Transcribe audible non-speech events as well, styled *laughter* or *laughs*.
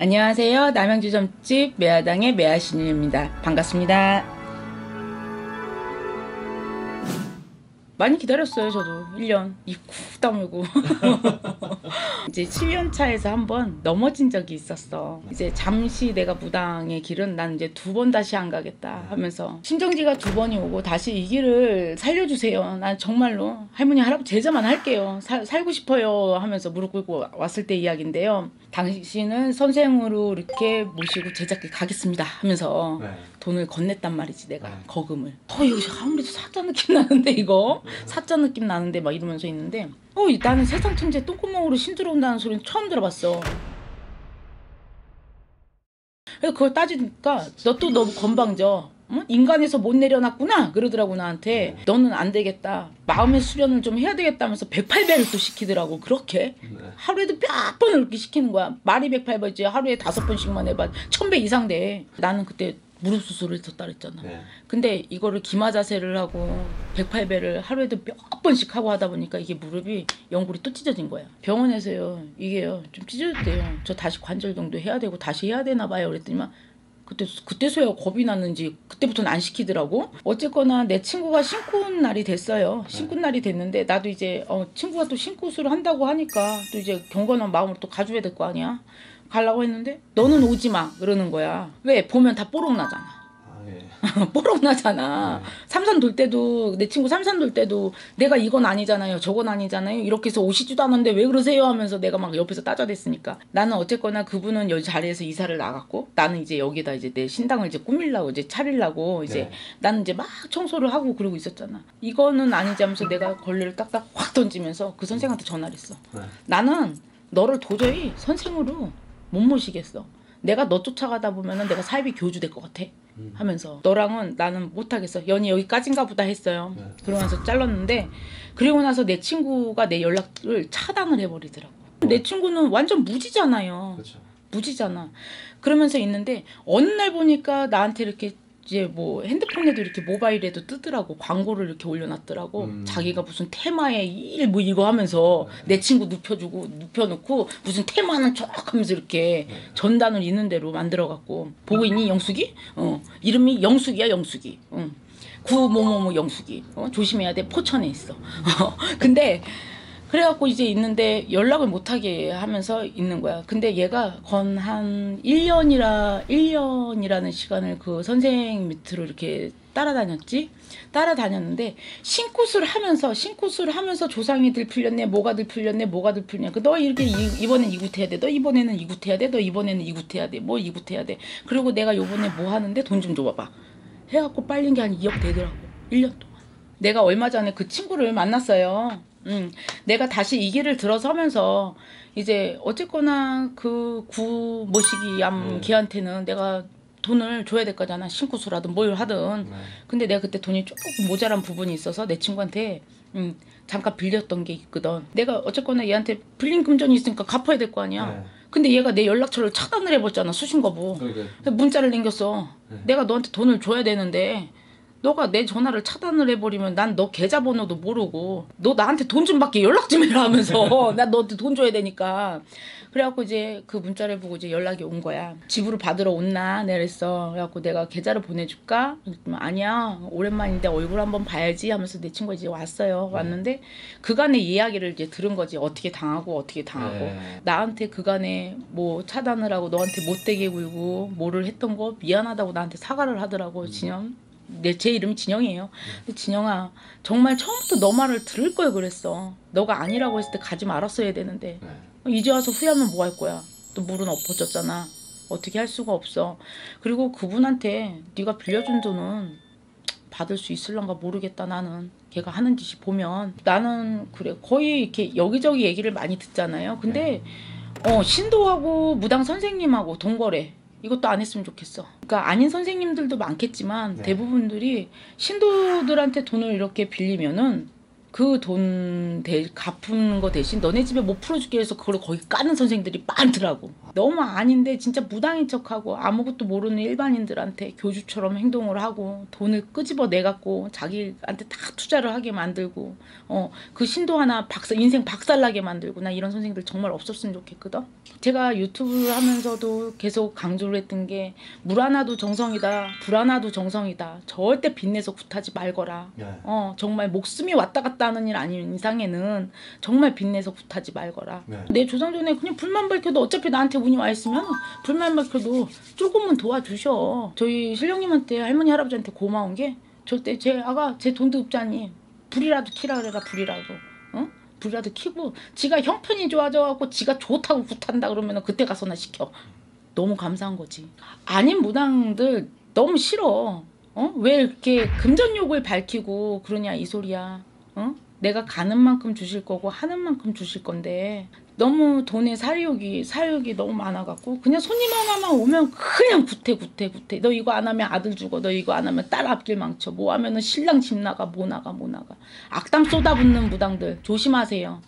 안녕하세요. 남양주 점집 매화당의 매화신입니다. 반갑습니다. 많이 기다렸어요, 저도. 1년. 입쿡 다물고. *laughs* 이제 7년 차에서 한번 넘어진 적이 있었어. 이제 잠시 내가 무당의 길은 난 이제 두 번 다시 안 가겠다 하면서 심정지가 두 번이 오고 다시 이 길을 살려주세요. 난 정말로 할머니, 할아버지 제자만 할게요. 살, 살고 싶어요 하면서 무릎 꿇고 왔을 때 이야기인데요. 당신은 선생으로 이렇게 모시고 제자길 가겠습니다 하면서 네. 돈을 건넸단 말이지 내가 네. 거금을 어 이거 아무래도 사자 느낌 나는데 이거 사자 느낌 나는데 막 이러면서 있는데 어 나는 세상 천재 똥구멍으로 신 들어온다는 소리는 처음 들어봤어 그래서 그걸 따지니까 너 또 너무 건방져 어? 인간에서 못 내려놨구나 그러더라고 나한테 너는 안 되겠다 마음의 수련을 좀 해야 되겠다면서 108배를 또 시키더라고 그렇게 네. 하루에도 몇 번을 이렇게 시키는 거야. 말이 108번이지 하루에 다섯 번씩만 해봐. 1000배 이상 돼. 나는 그때 무릎 수술을 했었다 그랬잖아. 네. 근데 이거를 기마 자세를 하고 108배를 하루에도 몇 번씩 하고 하다 보니까 이게 무릎이 연골이 또 찢어진 거야. 병원에서요. 이게요. 좀 찢어졌대요. 저 다시 관절 정도 해야 되고 다시 해야 되나 봐요. 그랬더니만 그때 그때서야 겁이 났는지 그때부터는 안 시키더라고. 어쨌거나 내 친구가 신고 날이 됐어요. 신고 날이 됐는데 나도 이제 어, 친구가 또 신고수를 한다고 하니까 또 이제 경건한 마음으로 또 가줘야 될 거 아니야. 가려고 했는데 너는 오지 마 그러는 거야. 왜 보면 다 뽀록 나잖아. 아, 예. *laughs* 뽀록 나잖아. 네. 삼산 돌 때도 내 친구 삼산 돌 때도 내가 이건 아니잖아요. 저건 아니잖아요. 이렇게 해서 오시지도 않는데 왜 그러세요 하면서 내가 막 옆에서 따져댔으니까 나는 어쨌거나 그분은 여기 자리에서 이사를 나갔고 나는 이제 여기다 이제 내 신당을 이제 꾸밀라고 이제 차리려고 이제 네. 나는 이제 막 청소를 하고 그러고 있었잖아. 이거는 아니지 하면서 내가 걸레를 딱딱 확 던지면서 그 선생한테 전화를 했어. 네. 나는 너를 도저히 선생으로 못 모시겠어. 내가 너 쫓아가다 보면은 내가 사입이 교주 될 것 같아. 음. 하면서 너랑은 나는 못하겠어. 연이 여기까지인가 보다 했어요. 네. 그러면서 잘랐는데 그리고 나서 내 친구가 내 연락을 차단을 해버리더라고. 내 친구는 완전 무지잖아요. 그렇죠. 무지잖아. 그러면서 있는데 어느 날 보니까 나한테 이렇게 이제 뭐 핸드폰에도 이렇게 모바일에도 뜨더라고 광고를 이렇게 올려놨더라고 음. 자기가 무슨 테마의 일 뭐 이거 하면서 내 친구 눕혀주고 눕혀놓고 무슨 테마는 쫙 하면서 이렇게 네. 전단을 있는 대로 만들어갖고 보고 있니 영숙이? 어 이름이 영숙이야 영숙이. 응. 구모모모 영숙이. 어? 조심해야 돼 포천에 있어. *laughs* 근데 그래갖고 이제 있는데 연락을 못하게 하면서 있는 거야. 근데 얘가 건 한 1년이라, 1년이라는 시간을 그 선생 밑으로 이렇게 따라다녔지? 따라다녔는데, 신굿을 하면서, 신굿을 하면서 조상이 들 풀렸네, 뭐가 들 풀렸네, 뭐가 들 풀렸네. 그 너 이렇게 이, 이번엔 이굿해야 돼. 너 이번에는 이굿해야 돼. 너 이번에는 이굿해야 돼. 뭐 이굿해야 돼. 그리고 내가 요번에 뭐 하는데 돈 좀 줘봐봐. 해갖고 빨린 게 한 2억 되더라고. 1년 동안. 내가 얼마 전에 그 친구를 만났어요. 음, 내가 다시 이 길을 들어서면서 이제 어쨌거나 그 구 모시기 암 네. 걔한테는 내가 돈을 줘야 될 거잖아. 신고수라든 뭘 하든. 네. 근데 내가 그때 돈이 조금 모자란 부분이 있어서 내 친구한테 음, 잠깐 빌렸던 게 있거든. 내가 어쨌거나 얘한테 빌린 금전이 있으니까 갚아야 될 거 아니야. 네. 근데 얘가 내 연락처를 차단을 해버렸잖아. 수신거부. 그러니까 그래서 문자를 남겼어. 네. 내가 너한테 돈을 줘야 되는데 너가 내 전화를 차단을 해버리면 난 너 계좌번호도 모르고 너 나한테 돈 좀 받게 연락 좀 해라 하면서 *laughs* 나 너한테 돈 줘야 되니까. 그래갖고 이제 그 문자를 보고 이제 연락이 온 거야. 집으로 받으러 온나? 내가 그랬어. 그래갖고 내가 계좌를 보내줄까? 아니야. 오랜만인데 얼굴 한번 봐야지 하면서 내 친구가 이제 왔어요. 왔는데 그간의 이야기를 이제 들은 거지. 어떻게 당하고 어떻게 당하고. 네. 나한테 그간에 뭐 차단을 하고 너한테 못되게 굴고 뭐를 했던 거 미안하다고 나한테 사과를 하더라고 진영 내 제 이름이 진영이에요. 근데 진영아 정말 처음부터 너 말을 들을 걸 그랬어. 너가 아니라고 했을 때 가지 말았어야 되는데. 네. 이제 와서 후회하면 뭐 할 거야? 또 물은 엎어졌잖아. 어떻게 할 수가 없어. 그리고 그분한테 네가 빌려준 돈은 받을 수 있을런가 모르겠다 나는. 걔가 하는 짓이 보면. 나는 그래 거의 이렇게 여기저기 얘기를 많이 듣잖아요. 근데 어 신도하고 무당 선생님하고 동거래 이것도 안 했으면 좋겠어 그러니까 아닌 선생님들도 많겠지만 네. 대부분들이 신도들한테 돈을 이렇게 빌리면은 그 돈 갚은 거 대신 너네 집에 못 풀어줄게 해서 그걸 거기 까는 선생들이 많더라고. 너무 아닌데 진짜 무당인 척하고 아무것도 모르는 일반인들한테 교주처럼 행동을 하고 돈을 끄집어 내 갖고 자기한테 다 투자를 하게 만들고 어 그 신도 하나 박사 인생 박살나게 만들고 나 이런 선생들 정말 없었으면 좋겠거든. 제가 유튜브를 하면서도 계속 강조를 했던 게 물 하나도 정성이다, 불 하나도 정성이다. 절대 빚내서 굿하지 말거라. 네. 어 정말 목숨이 왔다 갔다 하는 일 아닌 이상에는 정말 빚내서 굿하지 말거라. 네. 내 조상전에 그냥 불만 밝혀도 어차피 나한테 운이 와 있으면 불만 밝혀도 조금은 도와주셔. 저희 신령님한테 할머니 할아버지한테 고마운 게 절대 제 아가 제 돈도 없자니 불이라도 키라 그래라 불이라도. 어? 불이라도 키고 지가 형편이 좋아져갖고 지가 좋다고 굿한다 그러면 그때 가서 나 시켜. 너무 감사한 거지. 아닌 무당들 너무 싫어. 어? 왜 이렇게 금전욕을 밝히고 그러냐 이 소리야. 어? 내가 가는 만큼 주실 거고 하는 만큼 주실 건데 너무 돈에 사욕이 사욕이 너무 많아갖고 그냥 손님 하나만 오면 그냥 구태 구태 구태. 너 이거 안 하면 아들 죽어. 너 이거 안 하면 딸 앞길 망쳐. 뭐 하면은 신랑 집 나가 뭐 나가 뭐 나가. 악담 쏟아붓는 무당들. 조심하세요